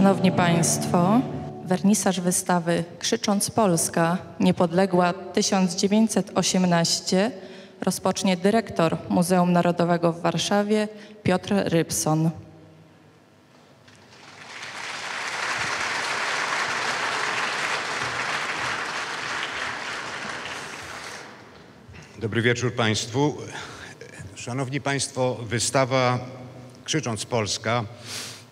Szanowni Państwo, wernisaż wystawy Krzycząc Polska, niepodległa 1918 rozpocznie dyrektor Muzeum Narodowego w Warszawie Piotr Rybson. Dobry wieczór Państwu. Szanowni Państwo, wystawa Krzycząc Polska,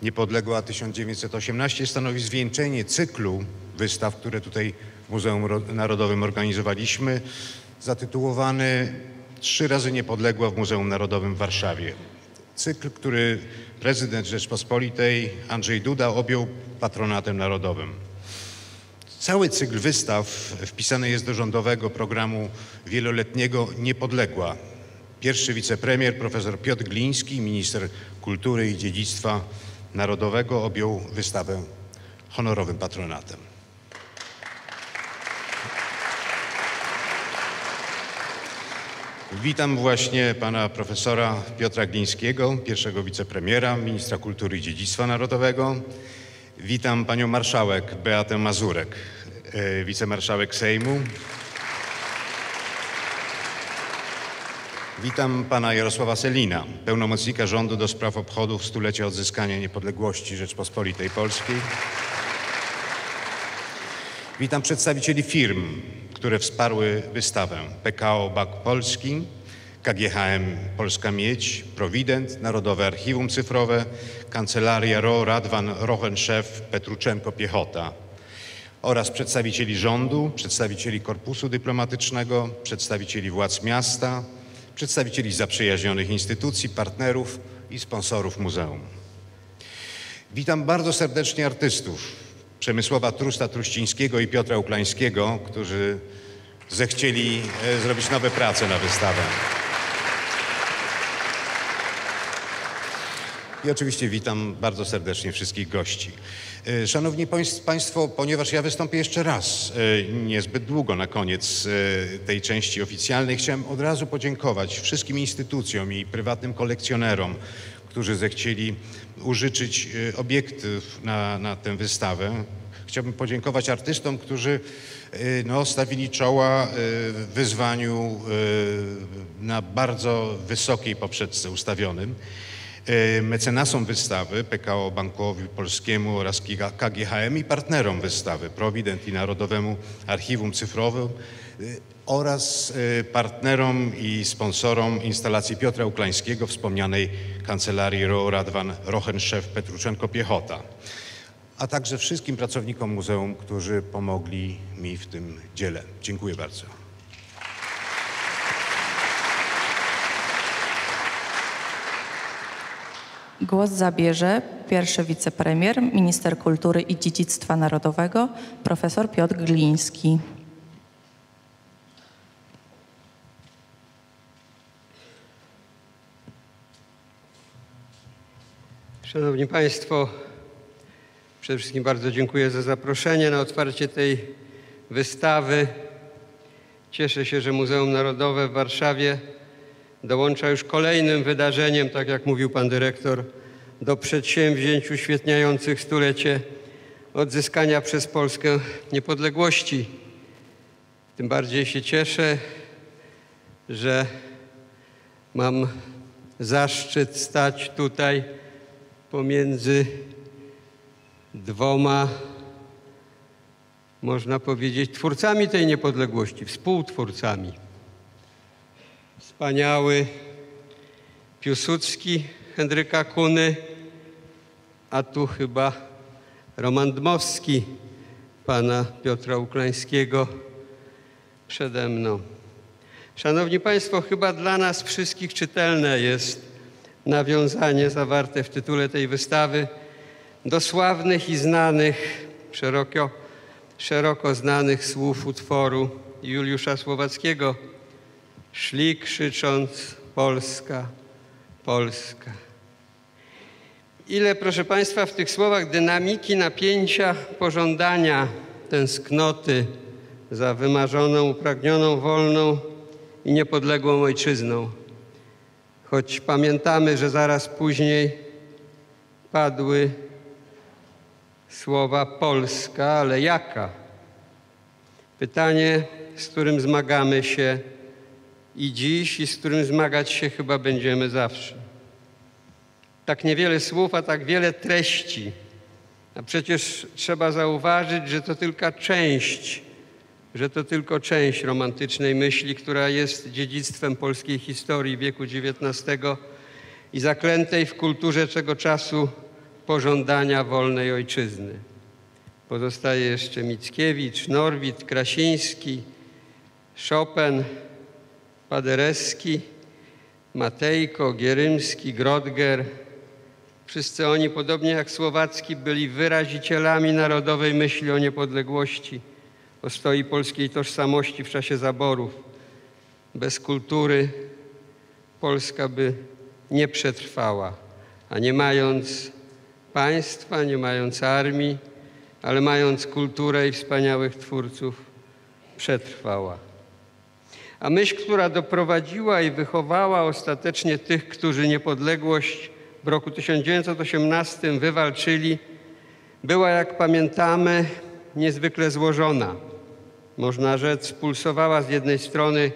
niepodległa 1918 stanowi zwieńczenie cyklu wystaw, które tutaj w Muzeum Narodowym organizowaliśmy, zatytułowany Trzy razy niepodległa w Muzeum Narodowym w Warszawie. Cykl, który prezydent Rzeczpospolitej Andrzej Duda objął patronatem narodowym. Cały cykl wystaw wpisany jest do rządowego programu wieloletniego Niepodległa. Pierwszy wicepremier profesor Piotr Gliński, minister kultury i dziedzictwa narodowego objął wystawę honorowym patronatem. Witam właśnie pana profesora Piotra Glińskiego, pierwszego wicepremiera, ministra kultury i dziedzictwa narodowego. Witam panią marszałek Beatę Mazurek, e, wicemarszałek Sejmu. Witam pana Jarosława Selina, pełnomocnika rządu do spraw obchodów stulecia odzyskania niepodległości Rzeczpospolitej Polskiej. Witam przedstawicieli firm, które wsparły wystawę PKO Bank Polski, KGHM Polska Miedź, Prowident, Narodowe Archiwum Cyfrowe, Kancelaria RO Radwan Rochenszew Petruczenko Piechota oraz przedstawicieli rządu, przedstawicieli korpusu dyplomatycznego, przedstawicieli władz miasta, przedstawicieli zaprzyjaźnionych instytucji, partnerów i sponsorów muzeum. Witam bardzo serdecznie artystów Przemysława Trusta Truścińskiego i Piotra Uklańskiego, którzy zechcieli e, zrobić nowe prace na wystawę. I oczywiście witam bardzo serdecznie wszystkich gości. E, Szanowni Państwo, ponieważ ja wystąpię jeszcze raz, e, niezbyt długo na koniec e, tej części oficjalnej, chciałem od razu podziękować wszystkim instytucjom i prywatnym kolekcjonerom, którzy zechcieli użyczyć obiektów na, na tę wystawę. Chciałbym podziękować artystom, którzy no, stawili czoła wyzwaniu na bardzo wysokiej poprzeczce ustawionym. E, mecenasom wystawy PKO Bankowi Polskiemu oraz KGHM i partnerom wystawy Provident i Narodowemu Archiwum Cyfrowym e, oraz e, partnerom i sponsorom instalacji Piotra Uklańskiego, wspomnianej kancelarii RO Radwan Rochenszew Petruczenko Piechota, a także wszystkim pracownikom muzeum, którzy pomogli mi w tym dziele. Dziękuję bardzo. Głos zabierze pierwszy wicepremier, minister kultury i dziedzictwa narodowego, profesor Piotr Gliński. Szanowni Państwo, przede wszystkim bardzo dziękuję za zaproszenie na otwarcie tej wystawy. Cieszę się, że Muzeum Narodowe w Warszawie dołącza już kolejnym wydarzeniem, tak jak mówił pan dyrektor, do przedsięwzięć uświetniających stulecie odzyskania przez Polskę niepodległości. Tym bardziej się cieszę, że mam zaszczyt stać tutaj pomiędzy dwoma, można powiedzieć, twórcami tej niepodległości, współtwórcami wspaniały Piłsudski Henryka Kuny, a tu chyba Roman Dmowski pana Piotra Uklańskiego przede mną. Szanowni Państwo, chyba dla nas wszystkich czytelne jest nawiązanie zawarte w tytule tej wystawy do sławnych i znanych, szeroko, szeroko znanych słów utworu Juliusza Słowackiego – szli krzycząc Polska, Polska. Ile, proszę Państwa, w tych słowach dynamiki, napięcia, pożądania, tęsknoty za wymarzoną, upragnioną, wolną i niepodległą ojczyzną. Choć pamiętamy, że zaraz później padły słowa Polska, ale jaka? Pytanie, z którym zmagamy się i dziś, i z którym zmagać się chyba będziemy zawsze. Tak niewiele słów, a tak wiele treści. A przecież trzeba zauważyć, że to tylko część, że to tylko część romantycznej myśli, która jest dziedzictwem polskiej historii wieku XIX i zaklętej w kulturze czego czasu pożądania wolnej ojczyzny. Pozostaje jeszcze Mickiewicz, Norwid, Krasiński, Chopin, Paderewski, Matejko, Gierymski, Grodger. Wszyscy oni, podobnie jak Słowacki, byli wyrazicielami narodowej myśli o niepodległości, o stoi polskiej tożsamości w czasie zaborów. Bez kultury Polska by nie przetrwała, a nie mając państwa, nie mając armii, ale mając kulturę i wspaniałych twórców, przetrwała. A myśl, która doprowadziła i wychowała ostatecznie tych, którzy niepodległość w roku 1918 wywalczyli, była, jak pamiętamy, niezwykle złożona. Można rzec, pulsowała z jednej strony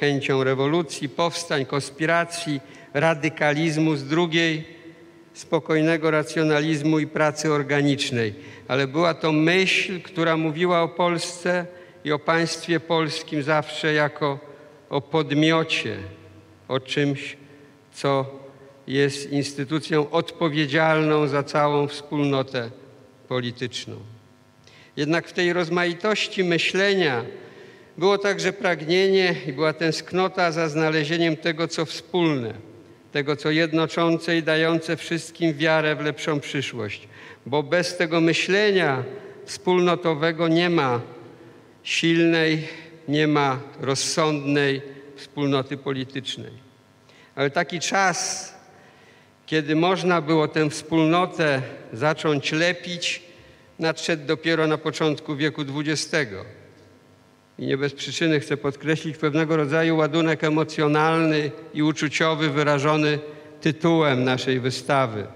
chęcią rewolucji, powstań, konspiracji, radykalizmu, z drugiej spokojnego racjonalizmu i pracy organicznej, ale była to myśl, która mówiła o Polsce i o państwie polskim zawsze jako o podmiocie, o czymś, co jest instytucją odpowiedzialną za całą wspólnotę polityczną. Jednak w tej rozmaitości myślenia było także pragnienie i była tęsknota za znalezieniem tego, co wspólne tego, co jednoczące i dające wszystkim wiarę w lepszą przyszłość. Bo bez tego myślenia wspólnotowego nie ma silnej, nie ma rozsądnej wspólnoty politycznej. Ale taki czas, kiedy można było tę wspólnotę zacząć lepić, nadszedł dopiero na początku wieku XX i nie bez przyczyny chcę podkreślić pewnego rodzaju ładunek emocjonalny i uczuciowy wyrażony tytułem naszej wystawy.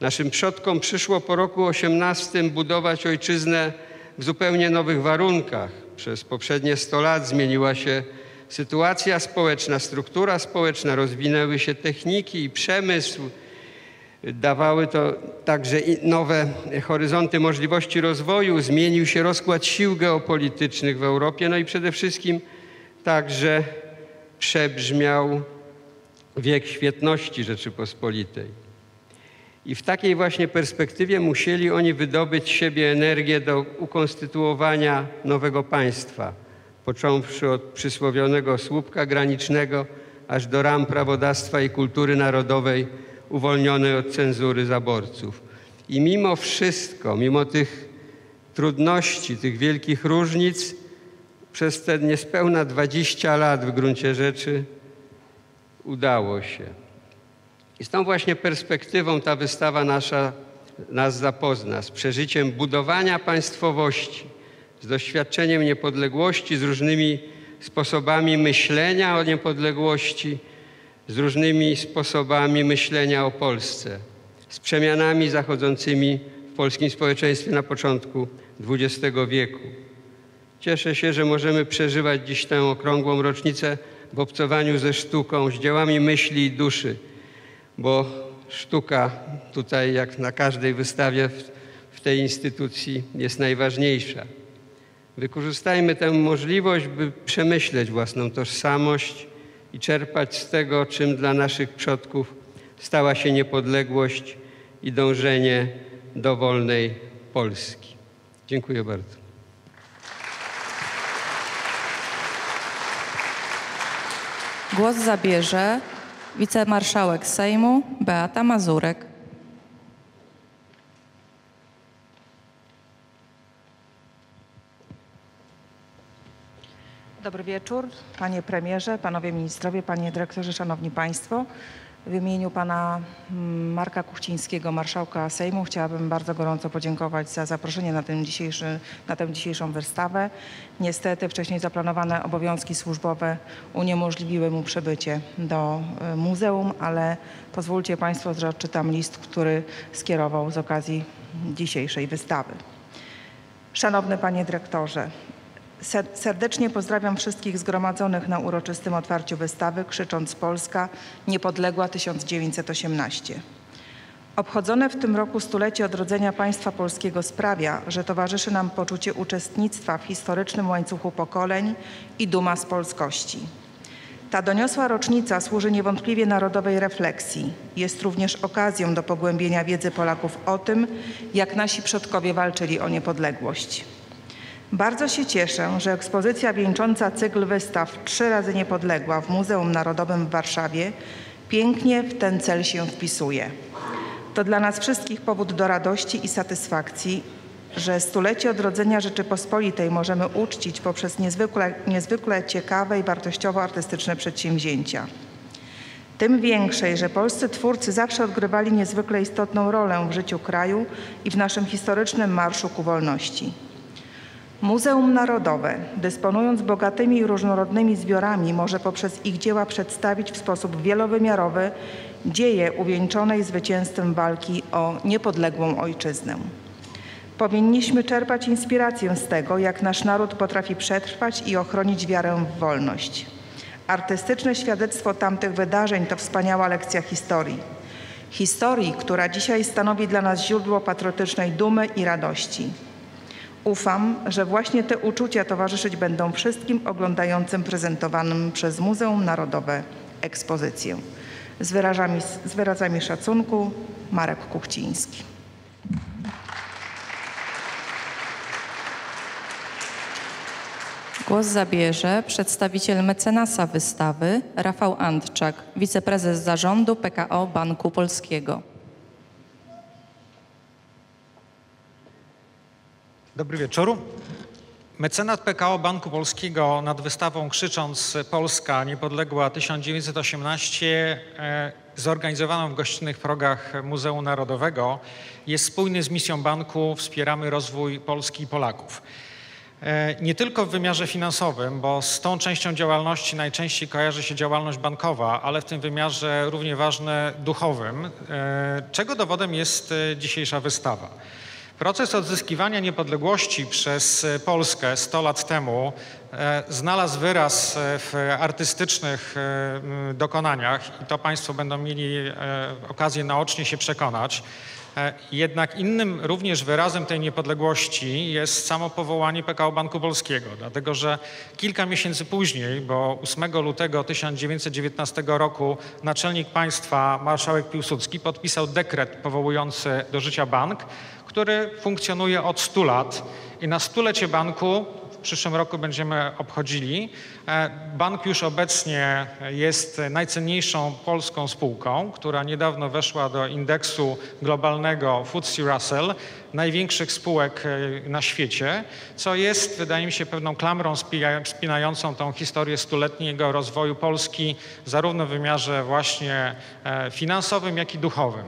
Naszym przodkom przyszło po roku 18 budować ojczyznę w zupełnie nowych warunkach. Przez poprzednie 100 lat zmieniła się sytuacja społeczna, struktura społeczna, rozwinęły się techniki i przemysł, dawały to także nowe horyzonty możliwości rozwoju, zmienił się rozkład sił geopolitycznych w Europie, no i przede wszystkim także przebrzmiał wiek świetności Rzeczypospolitej. I w takiej właśnie perspektywie musieli oni wydobyć z siebie energię do ukonstytuowania nowego państwa, począwszy od przysłowionego słupka granicznego, aż do ram prawodawstwa i kultury narodowej, uwolnionej od cenzury zaborców. I mimo wszystko, mimo tych trudności, tych wielkich różnic, przez te niespełna 20 lat w gruncie rzeczy udało się. I z tą właśnie perspektywą ta wystawa nasza nas zapozna, z przeżyciem budowania państwowości, z doświadczeniem niepodległości, z różnymi sposobami myślenia o niepodległości, z różnymi sposobami myślenia o Polsce, z przemianami zachodzącymi w polskim społeczeństwie na początku XX wieku. Cieszę się, że możemy przeżywać dziś tę okrągłą rocznicę w obcowaniu ze sztuką, z dziełami myśli i duszy, bo sztuka tutaj, jak na każdej wystawie w, w tej instytucji, jest najważniejsza. Wykorzystajmy tę możliwość, by przemyśleć własną tożsamość i czerpać z tego, czym dla naszych przodków stała się niepodległość i dążenie do wolnej Polski. Dziękuję bardzo. Głos zabierze wicemarszałek Sejmu Beata Mazurek. Dobry wieczór, panie premierze, panowie ministrowie, panie dyrektorze, szanowni państwo. W imieniu pana mm, Marka Kuchcińskiego, marszałka Sejmu, chciałabym bardzo gorąco podziękować za zaproszenie na, ten dzisiejszy, na tę dzisiejszą wystawę. Niestety wcześniej zaplanowane obowiązki służbowe uniemożliwiły mu przybycie do y, muzeum, ale pozwólcie Państwo, że odczytam list, który skierował z okazji dzisiejszej wystawy. Szanowny Panie Dyrektorze, serdecznie pozdrawiam wszystkich zgromadzonych na uroczystym otwarciu wystawy Krzycząc Polska niepodległa 1918. Obchodzone w tym roku stulecie odrodzenia państwa polskiego sprawia, że towarzyszy nam poczucie uczestnictwa w historycznym łańcuchu pokoleń i duma z polskości. Ta doniosła rocznica służy niewątpliwie narodowej refleksji. Jest również okazją do pogłębienia wiedzy Polaków o tym, jak nasi przodkowie walczyli o niepodległość. Bardzo się cieszę, że ekspozycja wieńcząca cykl wystaw Trzy razy niepodległa w Muzeum Narodowym w Warszawie pięknie w ten cel się wpisuje. To dla nas wszystkich powód do radości i satysfakcji, że stulecie odrodzenia Rzeczypospolitej możemy uczcić poprzez niezwykle, niezwykle ciekawe i wartościowo-artystyczne przedsięwzięcia. Tym większej, że polscy twórcy zawsze odgrywali niezwykle istotną rolę w życiu kraju i w naszym historycznym marszu ku wolności. Muzeum Narodowe, dysponując bogatymi i różnorodnymi zbiorami, może poprzez ich dzieła przedstawić w sposób wielowymiarowy dzieje uwieńczonej zwycięstwem walki o niepodległą ojczyznę. Powinniśmy czerpać inspirację z tego, jak nasz naród potrafi przetrwać i ochronić wiarę w wolność. Artystyczne świadectwo tamtych wydarzeń to wspaniała lekcja historii. Historii, która dzisiaj stanowi dla nas źródło patriotycznej dumy i radości. Ufam, że właśnie te uczucia towarzyszyć będą wszystkim oglądającym prezentowanym przez Muzeum Narodowe ekspozycję. Z wyrazami, z wyrazami szacunku Marek Kuchciński. Głos zabierze przedstawiciel mecenasa wystawy Rafał Antczak, wiceprezes zarządu PKO Banku Polskiego. Dobry wieczór. Mecenat PKO Banku Polskiego nad wystawą Krzycząc Polska niepodległa 1918 e, zorganizowaną w gościnnych progach Muzeum Narodowego jest spójny z misją banku Wspieramy rozwój Polski i Polaków. E, Nie tylko w wymiarze finansowym, bo z tą częścią działalności najczęściej kojarzy się działalność bankowa, ale w tym wymiarze równie ważne duchowym, e, czego dowodem jest dzisiejsza wystawa. Proces odzyskiwania niepodległości przez e, Polskę 100 lat temu e, znalazł wyraz e, w artystycznych dokonaniach i to Państwo będą mieli okazję naocznie się przekonać. Jednak innym również wyrazem tej niepodległości jest samo powołanie PKO Banku Polskiego, dlatego że kilka miesięcy później, bo 8 lutego 1919 roku naczelnik państwa marszałek Piłsudski podpisał dekret powołujący do życia bank, który funkcjonuje od 100 lat i na stulecie banku w przyszłym roku będziemy obchodzili. E, Bank już obecnie jest najcenniejszą polską spółką, która niedawno weszła do indeksu globalnego FTSE Russell, największych spółek e, na świecie, co jest, wydaje mi się, pewną klamrą spinającą tą historię stuletniego rozwoju Polski, zarówno w wymiarze właśnie e, finansowym, jak i duchowym.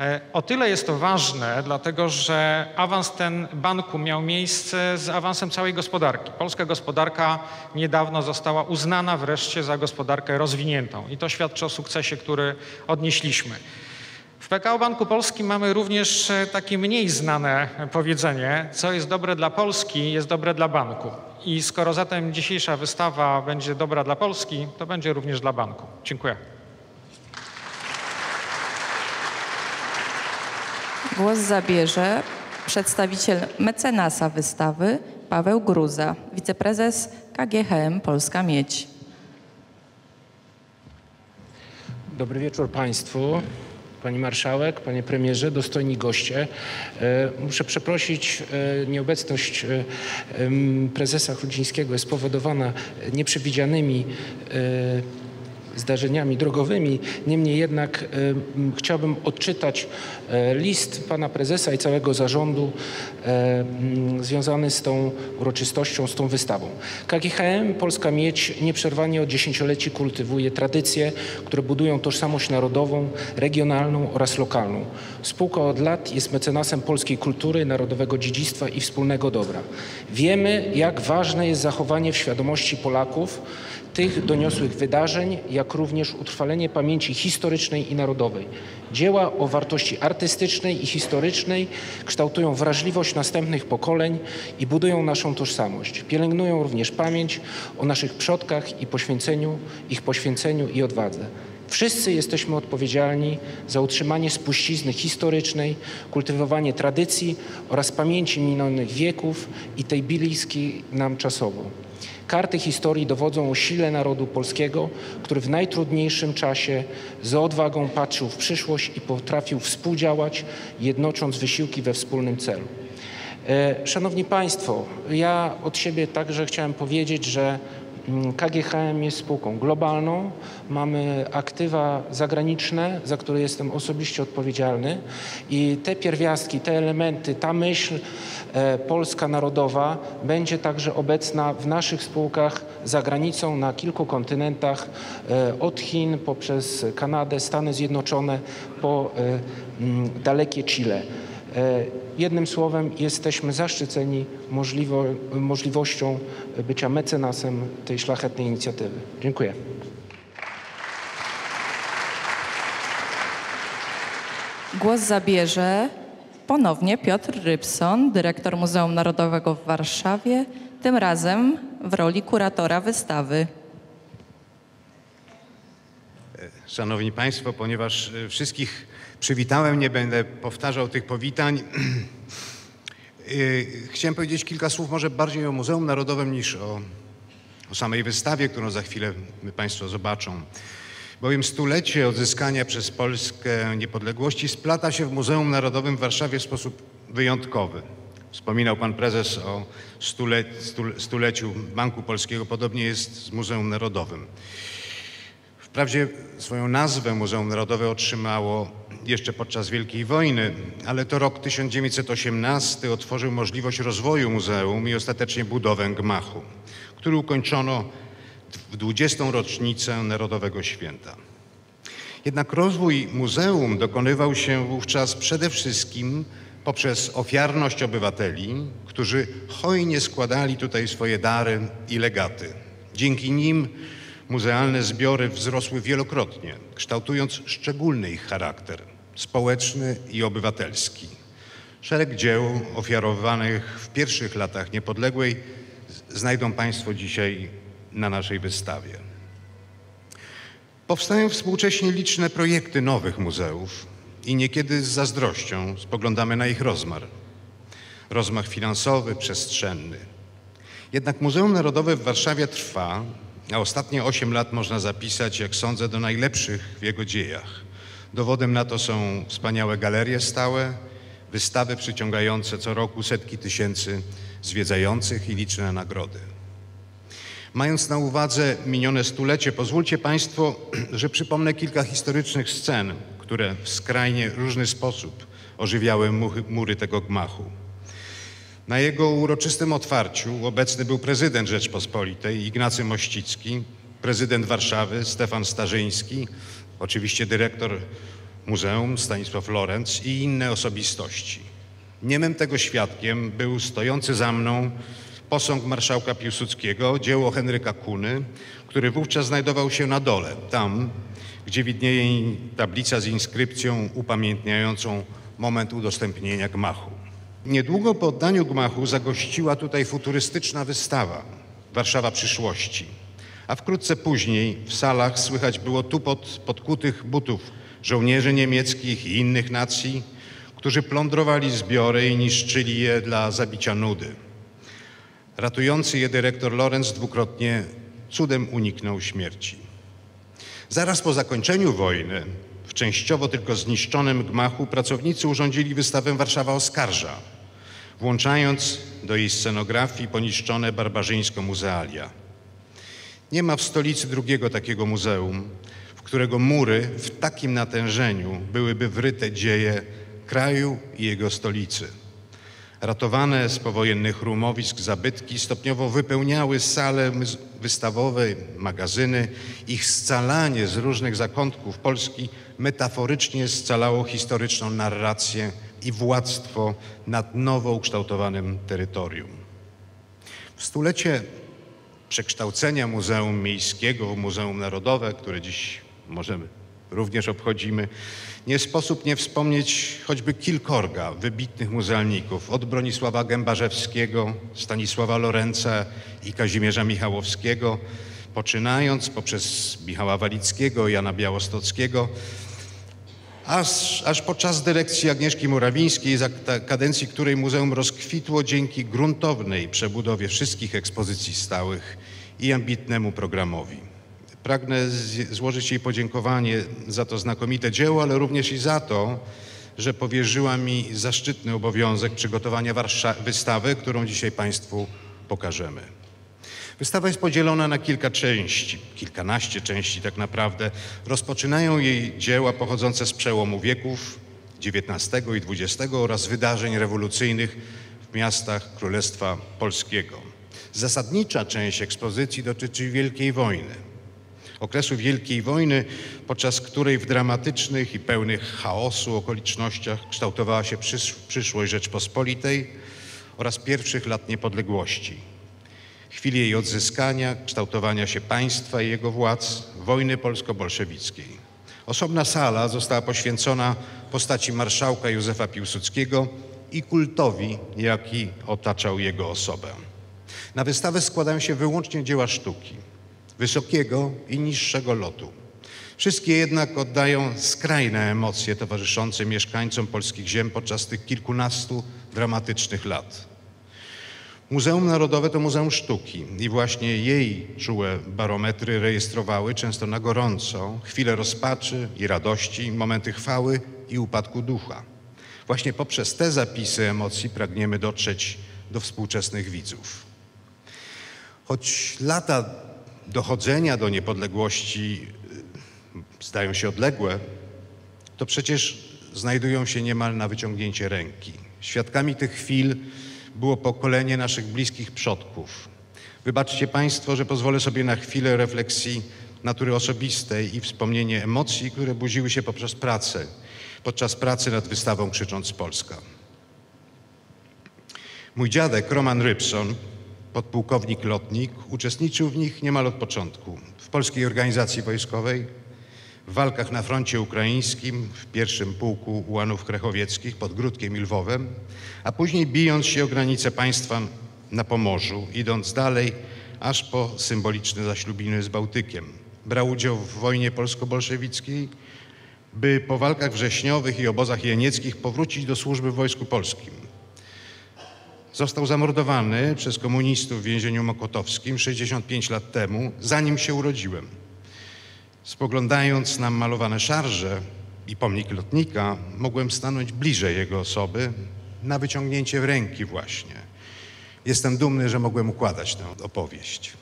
E, O tyle jest to ważne, dlatego że awans ten banku miał miejsce z awansem całej gospodarki. Polska gospodarka niedawno została uznana wreszcie za gospodarkę rozwiniętą i to świadczy o sukcesie, który odnieśliśmy. W PKO Banku Polskim mamy również e, takie mniej znane powiedzenie, co jest dobre dla Polski, jest dobre dla banku. I skoro zatem dzisiejsza wystawa będzie dobra dla Polski, to będzie również dla banku. Dziękuję. Głos zabierze przedstawiciel mecenasa wystawy Paweł Gruza, wiceprezes KGHM Polska Miedź. Dobry wieczór Państwu. Pani Marszałek, Panie Premierze, dostojni goście. E, Muszę przeprosić, e, nieobecność e, prezesa Chrudzińskiego jest spowodowana nieprzewidzianymi zdarzeniami drogowymi. Niemniej jednak e, chciałbym odczytać e, list pana prezesa i całego zarządu e, związany z tą uroczystością, z tą wystawą. KGHM Polska Miedź nieprzerwanie od dziesięcioleci kultywuje tradycje, które budują tożsamość narodową, regionalną oraz lokalną. Spółka od lat jest mecenasem polskiej kultury, narodowego dziedzictwa i wspólnego dobra. Wiemy, jak ważne jest zachowanie w świadomości Polaków tych doniosłych wydarzeń, jak również utrwalenie pamięci historycznej i narodowej. Dzieła o wartości artystycznej i historycznej kształtują wrażliwość następnych pokoleń i budują naszą tożsamość. Pielęgnują również pamięć o naszych przodkach i poświęceniu, ich poświęceniu i odwadze. Wszyscy jesteśmy odpowiedzialni za utrzymanie spuścizny historycznej, kultywowanie tradycji oraz pamięci minionych wieków i tej bliskiej nam czasowo. Karty historii dowodzą o sile narodu polskiego, który w najtrudniejszym czasie z odwagą patrzył w przyszłość i potrafił współdziałać, jednocząc wysiłki we wspólnym celu. E, Szanowni Państwo, ja od siebie także chciałem powiedzieć, że KGHM jest spółką globalną. Mamy aktywa zagraniczne, za które jestem osobiście odpowiedzialny i te pierwiastki, te elementy, ta myśl e, polska narodowa będzie także obecna w naszych spółkach za granicą na kilku kontynentach, e, od Chin poprzez Kanadę, Stany Zjednoczone po e, mm, dalekie Chile. E, Jednym słowem, jesteśmy zaszczyceni możliwo, możliwością bycia mecenasem tej szlachetnej inicjatywy. Dziękuję. Głos zabierze ponownie Piotr Rybson, dyrektor Muzeum Narodowego w Warszawie, tym razem w roli kuratora wystawy. Szanowni Państwo, ponieważ e, wszystkich przywitałem, nie będę powtarzał tych powitań. E, Chciałem powiedzieć kilka słów może bardziej o Muzeum Narodowym niż o, o samej wystawie, którą za chwilę Państwo zobaczą. Bowiem stulecie odzyskania przez Polskę niepodległości splata się w Muzeum Narodowym w Warszawie w sposób wyjątkowy. Wspominał pan prezes o stule, stule, stuleciu Banku Polskiego, podobnie jest z Muzeum Narodowym. Wprawdzie swoją nazwę Muzeum Narodowe otrzymało jeszcze podczas Wielkiej Wojny, ale to rok 1918 otworzył możliwość rozwoju muzeum i ostatecznie budowę gmachu, który ukończono w 20. rocznicę Narodowego Święta. Jednak rozwój muzeum dokonywał się wówczas przede wszystkim poprzez ofiarność obywateli, którzy hojnie składali tutaj swoje dary i legaty. Dzięki nim muzealne zbiory wzrosły wielokrotnie, kształtując szczególny ich charakter społeczny i obywatelski. Szereg dzieł ofiarowanych w pierwszych latach niepodległej znajdą Państwo dzisiaj na naszej wystawie. Powstają współcześnie liczne projekty nowych muzeów i niekiedy z zazdrością spoglądamy na ich rozmar. Rozmach finansowy, przestrzenny. Jednak Muzeum Narodowe w Warszawie trwa, a ostatnie 8 lat można zapisać, jak sądzę, do najlepszych w jego dziejach. Dowodem na to są wspaniałe galerie stałe, wystawy przyciągające co roku setki tysięcy zwiedzających i liczne nagrody. Mając na uwadze minione stulecie, pozwólcie Państwo, że przypomnę kilka historycznych scen, które w skrajnie różny sposób ożywiały mury tego gmachu. Na jego uroczystym otwarciu obecny był prezydent Rzeczpospolitej Ignacy Mościcki, prezydent Warszawy Stefan Starzyński, oczywiście dyrektor muzeum Stanisław Lorenz i inne osobistości. Niemym tego świadkiem był stojący za mną posąg marszałka Piłsudskiego, dzieło Henryka Kuny, który wówczas znajdował się na dole, tam, gdzie widnieje tablica z inskrypcją upamiętniającą moment udostępnienia gmachu. Niedługo po oddaniu gmachu zagościła tutaj futurystyczna wystawa Warszawa przyszłości, a wkrótce później w salach słychać było tupot podkutych butów żołnierzy niemieckich i innych nacji, którzy plądrowali zbiory i niszczyli je dla zabicia nudy. Ratujący je dyrektor Lorenz dwukrotnie cudem uniknął śmierci. Zaraz po zakończeniu wojny, w częściowo tylko zniszczonym gmachu, pracownicy urządzili wystawę Warszawa oskarża, włączając do jej scenografii poniszczone barbarzyńsko muzealia. Nie ma w stolicy drugiego takiego muzeum, w którego mury w takim natężeniu byłyby wryte dzieje kraju i jego stolicy. Ratowane z powojennych rumowisk zabytki stopniowo wypełniały sale wystawowe, magazyny. Ich scalanie z różnych zakątków Polski metaforycznie scalało historyczną narrację i władztwo nad nowo ukształtowanym terytorium. W stulecie przekształcenia Muzeum Miejskiego w Muzeum Narodowe, które dziś możemy również obchodzimy, nie sposób nie wspomnieć choćby kilkorga wybitnych muzealników, od Bronisława Gębarzewskiego, Stanisława Lorenca i Kazimierza Michałowskiego, poczynając poprzez Michała Walickiego, Jana Białostockiego, aż, aż podczas dyrekcji Agnieszki Murawińskiej, za kadencji której muzeum rozkwitło dzięki gruntownej przebudowie wszystkich ekspozycji stałych i ambitnemu programowi. Pragnę złożyć jej podziękowanie za to znakomite dzieło, ale również i za to, że powierzyła mi zaszczytny obowiązek przygotowania wystawy, którą dzisiaj Państwu pokażemy. Wystawa jest podzielona na kilka części, kilkanaście części tak naprawdę. Rozpoczynają jej dzieła pochodzące z przełomu wieków XIX i XX oraz wydarzeń rewolucyjnych w miastach Królestwa Polskiego. Zasadnicza część ekspozycji dotyczy Wielkiej Wojny. Okresu Wielkiej Wojny, podczas której w dramatycznych i pełnych chaosu okolicznościach kształtowała się przysz- przyszłość Rzeczpospolitej oraz pierwszych lat niepodległości chwili jej odzyskania, kształtowania się państwa i jego władz, wojny polsko-bolszewickiej. Osobna sala została poświęcona postaci marszałka Józefa Piłsudskiego i kultowi, jaki otaczał jego osobę. Na wystawę składają się wyłącznie dzieła sztuki, wysokiego i niższego lotu. Wszystkie jednak oddają skrajne emocje towarzyszące mieszkańcom polskich ziem podczas tych kilkunastu dramatycznych lat. Muzeum Narodowe to Muzeum Sztuki i właśnie jej czułe barometry rejestrowały często na gorąco chwile rozpaczy i radości, momenty chwały i upadku ducha. Właśnie poprzez te zapisy emocji pragniemy dotrzeć do współczesnych widzów. Choć lata dochodzenia do niepodległości y, zdają się odległe, to przecież znajdują się niemal na wyciągnięcie ręki. Świadkami tych chwil było pokolenie naszych bliskich przodków. Wybaczcie Państwo, że pozwolę sobie na chwilę refleksji natury osobistej i wspomnienie emocji, które budziły się poprzez pracę, podczas pracy nad wystawą Krzycząc Polska. Mój dziadek Roman Rybson, podpułkownik lotnik, uczestniczył w nich niemal od początku. W polskiej organizacji wojskowej, w walkach na froncie ukraińskim, w pierwszym pułku ułanów krechowieckich pod Gródkiem i Lwowem, a później bijąc się o granice państwa na Pomorzu, idąc dalej aż po symboliczne zaślubiny z Bałtykiem. Brał udział w wojnie polsko-bolszewickiej, by po walkach wrześniowych i obozach jenieckich powrócić do służby w Wojsku Polskim. Został zamordowany przez komunistów w więzieniu mokotowskim 65 lat temu, zanim się urodziłem. Spoglądając na malowane szarże i pomnik lotnika, mogłem stanąć bliżej jego osoby, na wyciągnięcie ręki właśnie. Jestem dumny, że mogłem układać tę opowieść.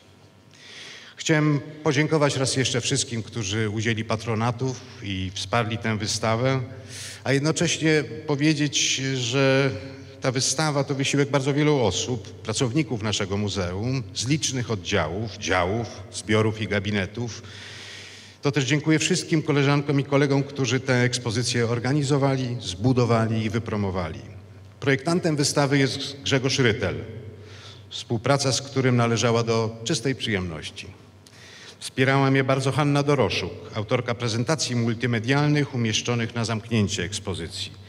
Chciałem podziękować raz jeszcze wszystkim, którzy udzieli patronatów i wsparli tę wystawę, a jednocześnie powiedzieć, że ta wystawa to wysiłek bardzo wielu osób, pracowników naszego muzeum, z licznych oddziałów, działów, zbiorów i gabinetów. To też dziękuję wszystkim koleżankom i kolegom, którzy tę ekspozycję organizowali, zbudowali i wypromowali. Projektantem wystawy jest Grzegorz Rytel, współpraca z którym należała do czystej przyjemności. Wspierała mnie bardzo Hanna Doroszuk, autorka prezentacji multimedialnych umieszczonych na zamknięcie ekspozycji.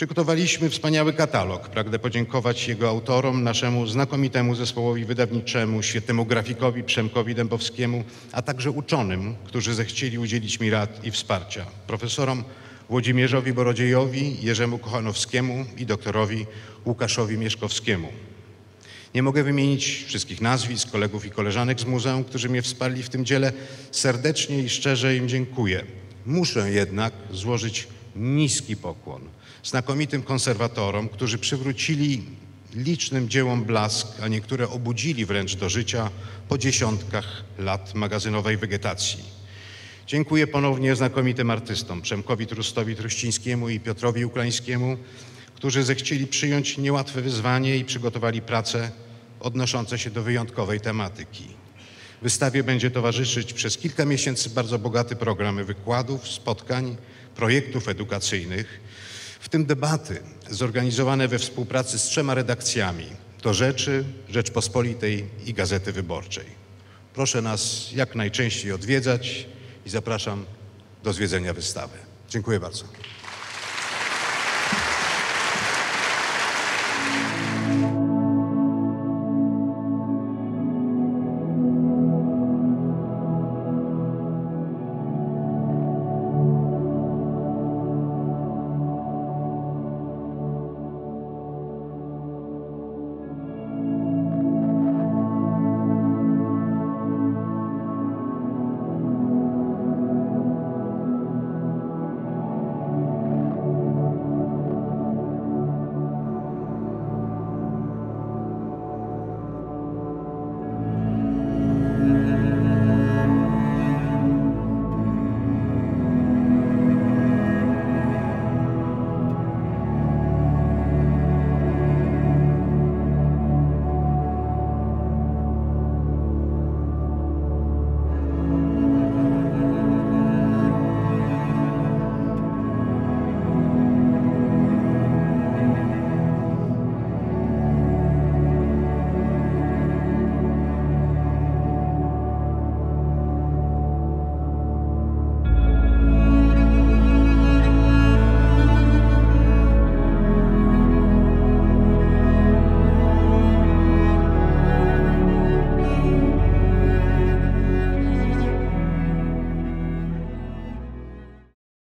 Przygotowaliśmy wspaniały katalog. Pragnę podziękować jego autorom, naszemu znakomitemu zespołowi wydawniczemu, świetnemu grafikowi Przemkowi Dębowskiemu, a także uczonym, którzy zechcieli udzielić mi rad i wsparcia. Profesorom Włodzimierzowi Borodziejowi, Jerzemu Kochanowskiemu i doktorowi Łukaszowi Mieszkowskiemu. Nie mogę wymienić wszystkich nazwisk, kolegów i koleżanek z muzeum, którzy mnie wsparli w tym dziele. Serdecznie i szczerze im dziękuję. Muszę jednak złożyć niski pokłon znakomitym konserwatorom, którzy przywrócili licznym dziełom blask, a niektóre obudzili wręcz do życia po dziesiątkach lat magazynowej wegetacji. Dziękuję ponownie znakomitym artystom Przemkowi Trustowi Truścińskiemu i Piotrowi Ukraińskiemu, którzy zechcieli przyjąć niełatwe wyzwanie i przygotowali prace odnoszące się do wyjątkowej tematyki. Wystawie będzie towarzyszyć przez kilka miesięcy bardzo bogaty program wykładów, spotkań, projektów edukacyjnych, w tym debaty zorganizowane we współpracy z trzema redakcjami Do Rzeczy, Rzeczpospolitej i Gazety Wyborczej. Proszę nas jak najczęściej odwiedzać i zapraszam do zwiedzenia wystawy. Dziękuję bardzo.